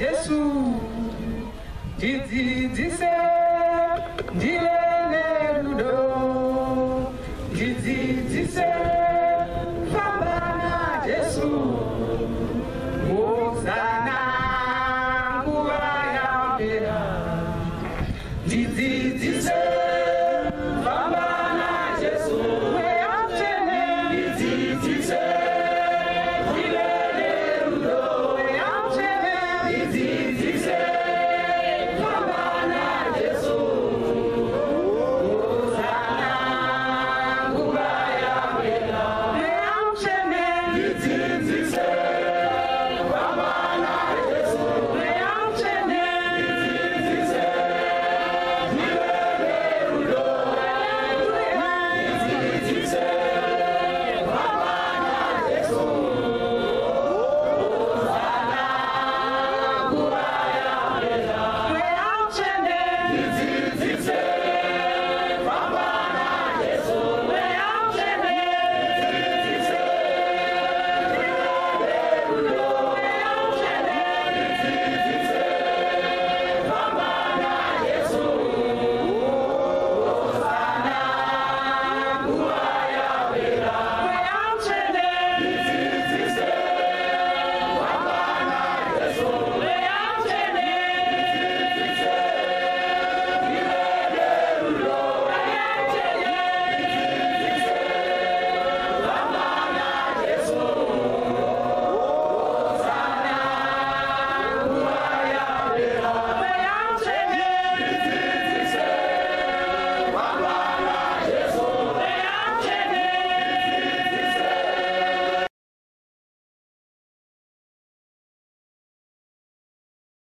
Jésù títí tíṣẹ́ dílé lẹ́rùdò títí tíṣẹ́ fábà Jésù mọ̀sánà kúrò yá bẹ̀rẹ̀ títí tíṣẹ́. Jésù, we are telling you, Jesus. Sakura.